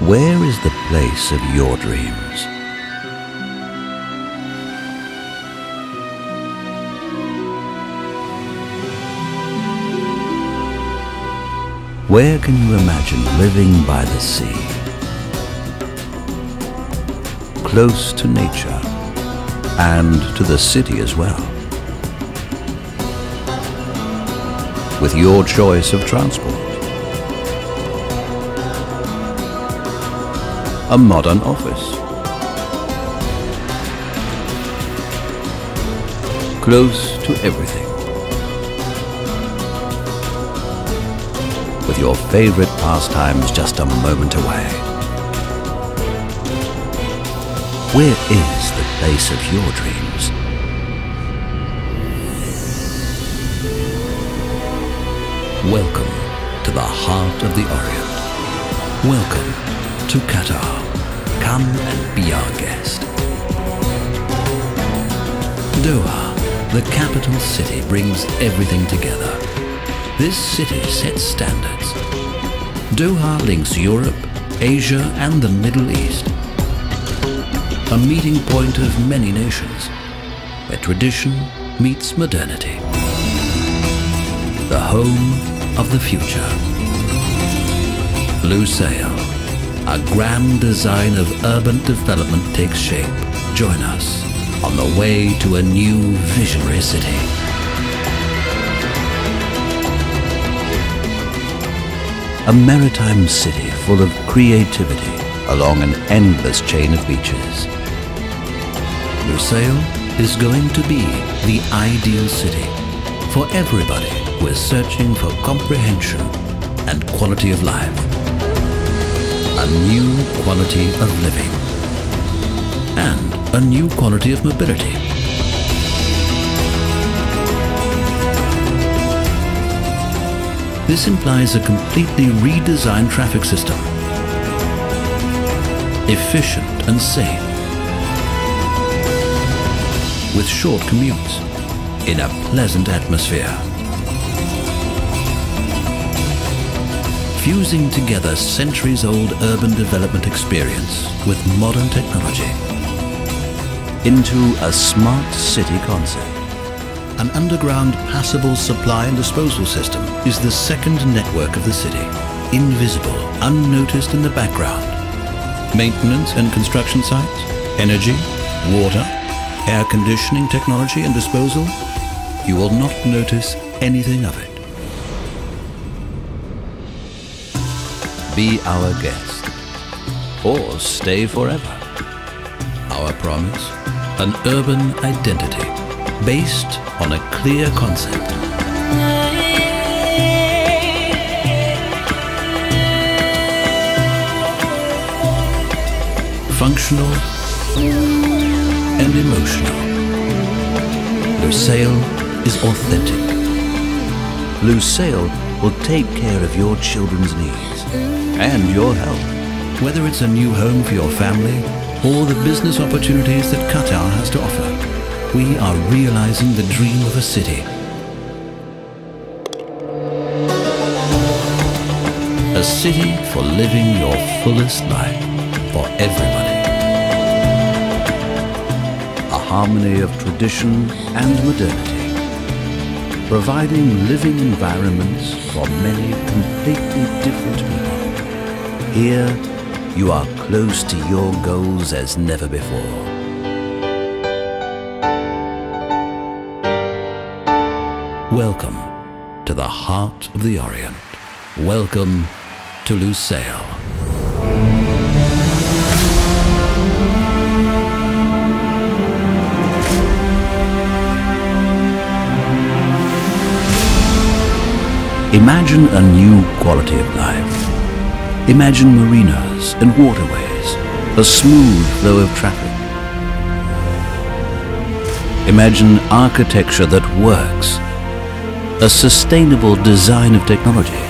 Where is the place of your dreams? Where can you imagine living by the sea? Close to nature and to the city as well. With your choice of transport. A modern office. Close to everything. with your favorite pastimes just a moment away. Where is the place of your dreams? Welcome to the heart of the Orient. Welcome to Qatar. Come and be our guest. Doha, the capital city, brings everything together this city sets standards. Doha links Europe, Asia and the Middle East. A meeting point of many nations, where tradition meets modernity. The home of the future. Lusail, a grand design of urban development takes shape. Join us on the way to a new visionary city. a maritime city full of creativity along an endless chain of beaches. Lusail is going to be the ideal city for everybody who is searching for comprehension and quality of life. A new quality of living and a new quality of mobility. This implies a completely redesigned traffic system. Efficient and safe. With short commutes in a pleasant atmosphere. Fusing together centuries-old urban development experience with modern technology into a smart city concept an underground passable supply and disposal system is the second network of the city, invisible, unnoticed in the background. Maintenance and construction sites, energy, water, air conditioning technology and disposal, you will not notice anything of it. Be our guest, or stay forever. Our promise, an urban identity based on a clear concept. Functional and emotional. Lusail is authentic. Lusail will take care of your children's needs and your health. Whether it's a new home for your family or the business opportunities that Qatar has to offer we are realizing the dream of a city. A city for living your fullest life for everybody. A harmony of tradition and modernity. Providing living environments for many completely different people. Here, you are close to your goals as never before. Welcome to the heart of the Orient. Welcome to Lusail. Imagine a new quality of life. Imagine marinas and waterways, a smooth flow of traffic. Imagine architecture that works a sustainable design of technology.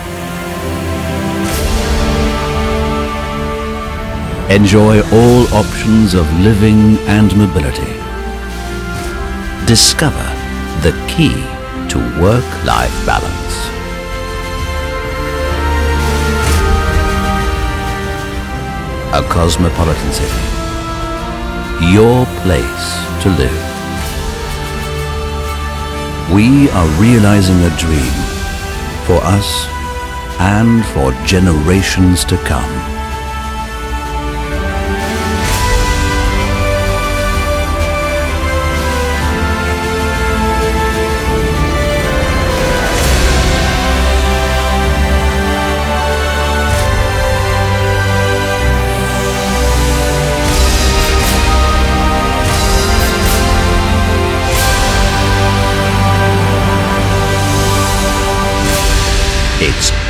Enjoy all options of living and mobility. Discover the key to work-life balance. A cosmopolitan city. Your place to live. We are realizing a dream for us and for generations to come.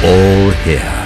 All here.